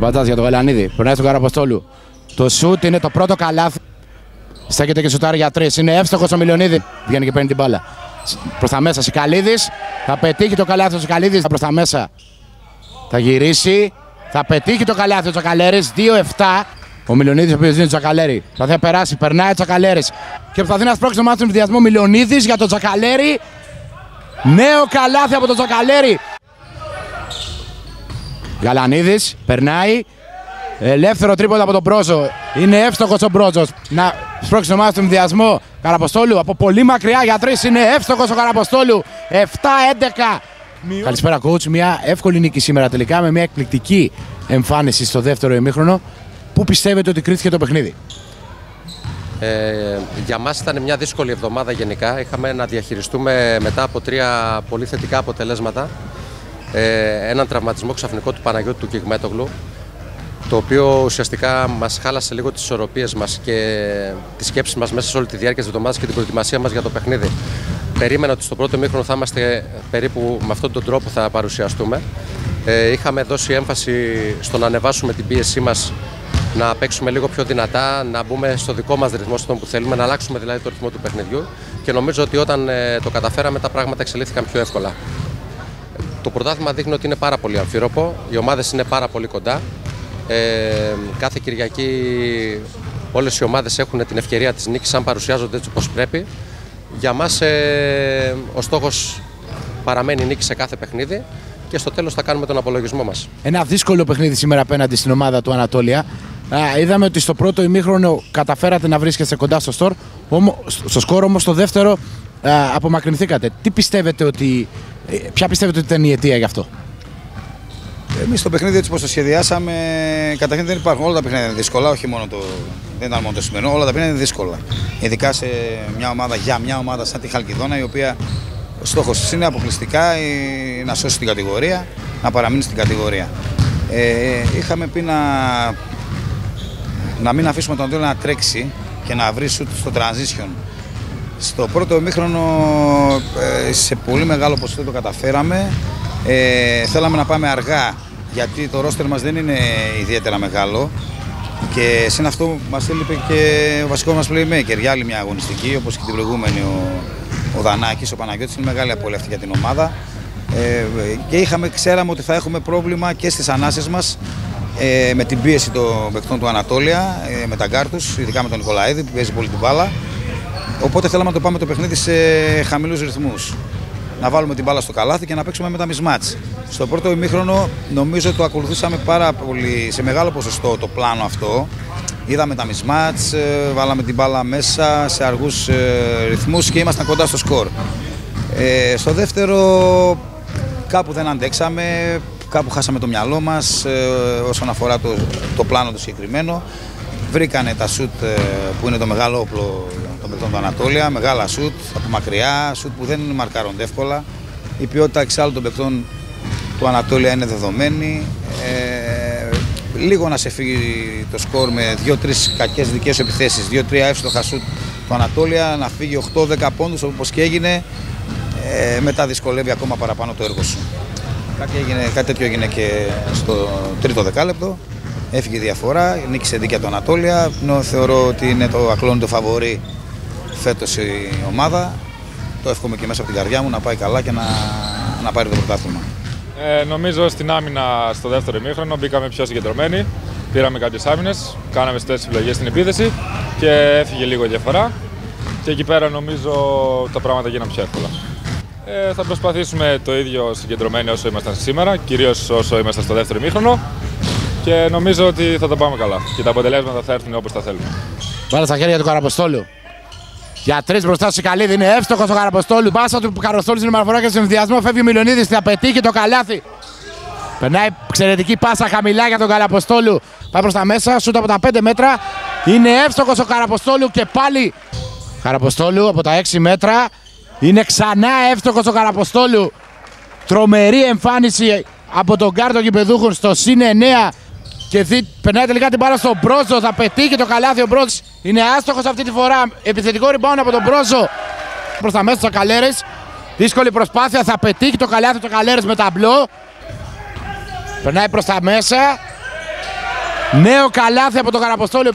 Απαντά για τον Γαλανίδη. Περνάει στον Καραποστόλου. Το σουτ είναι το πρώτο καλάθι. Στέκεται και σουτάρει για τρεις. Είναι εύστοχος ο Μιλονίδη. Βγαίνει και παίρνει την μπάλα. Προς τα μέσα Σικαλίδης. Θα πετύχει το καλάθι ο Σικαλίδης. Προς τα μέσα. Θα γυρίσει. Θα πετύχει το καλάθι ο Τσακαλέρης. 2-7. Ο Μιλονίδη ο οποίος δίνει το Τσακαλέρη. Θα, θα περάσει. Περνάει ο Τσακαλέρης. Και προσπαθεί να σπρώξει το μάτι του διασμό Μιλονίδη για τον Τσακαλέρη. Νέο καλάθι από τον Τσακαλέρη. Γαλανίδης περνάει. Ελεύθερο τρίποντα από τον Μπρόζο. Είναι εύστοχος ο Μπρόζος. Να σπρώξει το μάτι του διασμό Καραποστόλου από πολύ μακριά για τρεις. Είναι εύστοχος ο Καραποστόλου. 7-11. Καλησπέρα, coach. Μια εύκολη νίκη σήμερα τελικά με μια εκπληκτική εμφάνιση στο δεύτερο ημίχρονο. Πού πιστεύετε ότι κρίθηκε το παιχνίδι; Ε, για μας ήταν μια δύσκολη εβδομάδα γενικά. Είχαμε να διαχειριστούμε μετά από τρία πολύ θετικά αποτελέσματα ε, έναν τραυματισμό ξαφνικό του Παναγιώτη του Κιγμέτογλου το οποίο ουσιαστικά μας χάλασε λίγο τις ισορροπίες μας και τις σκέψεις μας μέσα σε όλη τη διάρκεια της εβδομάδας και την προετοιμασία μας για το παιχνίδι. Περίμενα ότι στο πρώτο μήχρονο θα είμαστε περίπου με αυτόν τον τρόπο θα παρουσιαστούμε. Ε, είχαμε δώσει έμφαση στο να ανεβάσουμε την πίεσή μας να παίξουμε λίγο πιο δυνατά, να μπούμε στο δικό μας ρυθμό, στον που θέλουμε, να αλλάξουμε δηλαδή το ρυθμό του παιχνιδιού. Και νομίζω ότι όταν ε, το καταφέραμε, τα πράγματα εξελίχθηκαν πιο εύκολα. Το πρωτάθλημα δείχνει ότι είναι πάρα πολύ αμφίροπο, οι ομάδες είναι πάρα πολύ κοντά. Ε, κάθε Κυριακή όλες οι ομάδες έχουν την ευκαιρία της νίκης αν παρουσιάζονται έτσι όπως πρέπει. Για μας ε, ο στόχος παραμένει η νίκη σε κάθε παιχνίδι και στο τέλος θα κάνουμε τον απολογισμό μας. Ένα δύσκολο παιχνίδι σήμερα απέναντι στην ομάδα του Ανατόλια. Α, είδαμε ότι στο πρώτο ημίχρονο καταφέρατε να βρίσκεστε κοντά στο, στορ, στο σκορ, όμως στο δεύτερο α, απομακρυνθήκατε. Τι πιστεύετε ότι, ε, ποια πιστεύετε ότι ήταν η αιτία γι' αυτό; Εμείς το παιχνίδι έτσι όπως το σχεδιάσαμε, καταρχήν δεν υπάρχουν. Όλα τα παιχνίδια είναι δύσκολα, όχι μόνο το. Δεν ήταν μόνο το σημερινό, όλα τα παιχνίδια είναι δύσκολα. Ειδικά σε μια ομάδα, για μια ομάδα σαν τη Χαλκιδόνα, η οποία ο στόχος της είναι αποκλειστικά να σώσει την κατηγορία, να παραμείνει στην κατηγορία. Ε, είχαμε πει να, να μην αφήσουμε τον Αντώνιο να τρέξει και να βρει στο transition. Στο πρώτο ημίχρονο ε, σε πολύ μεγάλο ποσοστό το καταφέραμε. Ε, θέλαμε να πάμε αργά γιατί το ρόστερ μας δεν είναι ιδιαίτερα μεγάλο και σε αυτό μας έλειπε και ο βασικός μας playmaker για άλλη μια αγωνιστική όπως και την προηγούμενη ο, ο Δανάκης, ο Παναγιώτης είναι μεγάλη απόλυτη αυτή για την ομάδα ε, και είχαμε, ξέραμε ότι θα έχουμε πρόβλημα και στις ανάσες μας ε, με την πίεση των παιχτών του Ανατόλια, ε, με τα guards τους, ειδικά με τον Νικολαίδη που πιέζει πολύ την μπάλα. Οπότε θέλαμε να το πάμε το παιχνίδι σε χαμηλούς ρυθμούς να βάλουμε την μπάλα στο καλάθι και να παίξουμε με τα mismatch. Στο πρώτο ημίχρονο νομίζω το ακολουθήσαμε πάρα πολύ σε μεγάλο ποσοστό το πλάνο αυτό. Είδαμε τα mismatch, ε, βάλαμε την μπάλα μέσα σε αργούς ε, ρυθμούς και ήμασταν κοντά στο σκορ. Ε, στο δεύτερο κάπου δεν αντέξαμε, κάπου χάσαμε το μυαλό μας ε, όσον αφορά το, το πλάνο το συγκεκριμένο. Βρήκανε τα σουτ που είναι το μεγάλο όπλο των παιχτών του Ανατόλια, μεγάλα σουτ από μακριά, σουτ που δεν μαρκάρονται εύκολα. Η ποιότητα εξάλλου των παιχτών του Ανατόλια είναι δεδομένη. Ε, λίγο να σε φύγει το σκορ με 2-3 κακές δικές επιθέσεις, 2-3 εύστοχα σουτ του Ανατόλια, να φύγει 8-10 πόντους όπως και έγινε. Ε, μετά δυσκολεύει ακόμα παραπάνω το έργο σου. Κάτι, έγινε, κάτι τέτοιο έγινε και στο τρίτο δεκάλεπτο. Έφυγε η διαφορά, νίκησε δίκαια το Ανατόλια. Ενώ θεωρώ ότι είναι το ακλόνητο φαβορή φέτος η ομάδα. Το εύχομαι και μέσα από την καρδιά μου να πάει καλά και να, να πάρει το πρωτάθλημα. Ε, νομίζω στην άμυνα στο δεύτερο ημίχρονο μπήκαμε πιο συγκεντρωμένοι. Πήραμε κάποιες άμυνες, κάναμε στι επιλογές στην επίθεση και έφυγε λίγο η διαφορά. Και εκεί πέρα νομίζω τα πράγματα γίναν πιο εύκολα. Ε, θα προσπαθήσουμε το ίδιο συγκεντρωμένοι όσο ήμασταν σήμερα, κυρίως όσο είμαστε στο δεύτερο ημίχρονο. Και νομίζω ότι θα τα πάμε καλά και τα αποτελέσματα θα έρθουν όπως τα θέλουμε. Βάλε στα χέρια του Καραποστόλου. Για τρεις μπροστά στο Καλίδη είναι εύστοχος ο Καραποστόλου. Πάσα του Καροστόλου στην μαρφορά και στον ενδιασμό φεύγει ο Μιλονίδης. Θα πετύχει το καλάθι. Περνάει εξαιρετική πάσα χαμηλά για τον Καραποστόλου. Πάει προς τα μέσα, σούτ από τα 5 μέτρα. Είναι εύστοχος ο Καραποστόλου και πάλι. Καραποστόλου από τα 6 μέτρα. Είναι ξανά εύστοχος ο Καραποστόλου. Τρομερή εμφάνιση από τον κάρτο γηπεδούχων στο συν 9 και δι... περνάει τελικά την μπάλα στον Μπρόζο. Θα πετύχει το καλάθι ο Μπρόζος. Είναι άστοχος αυτή τη φορά. Επιθετικό rebound από τον Μπρόζο. Προς τα μέσα του Καλέρε. Δύσκολη προσπάθεια. Θα πετύχει το καλάθι του Καλέρε με ταμπλό. Περνάει προς τα μέσα. Νέο καλάθι από τον Καραποστόλιο.